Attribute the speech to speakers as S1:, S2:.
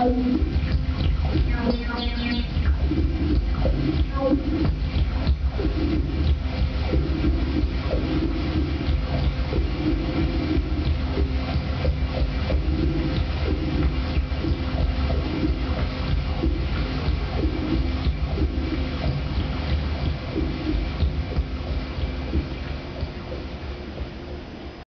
S1: Bye.